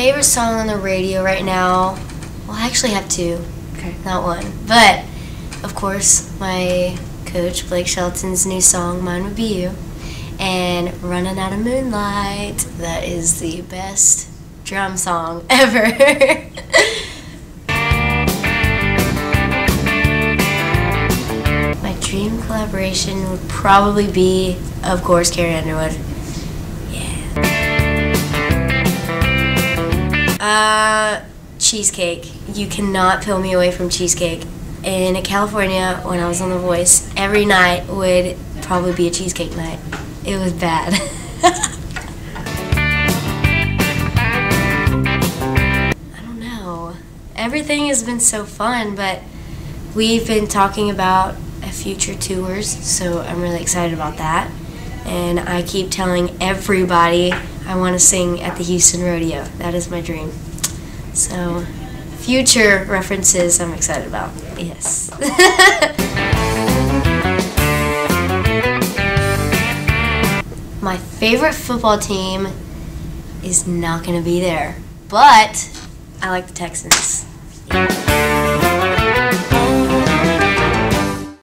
song on the radio right now. Well, I actually have two, Okay. not one. But, of course, my coach, Blake Shelton's new song, Mine Would Be You, and Running Out of Moonlight. That is the best drum song ever. My dream collaboration would probably be, of course, Carrie Underwood. Uh, cheesecake. You cannot peel me away from cheesecake. In California, when I was on The Voice, every night would probably be a cheesecake night. It was bad. I don't know. Everything has been so fun, but we've been talking about a future tours, so I'm really excited about that. And I keep telling everybody I want to sing at the Houston Rodeo. That is my dream. So, future references I'm excited about. Yes. my favorite football team is not going to be there, but I like the Texans.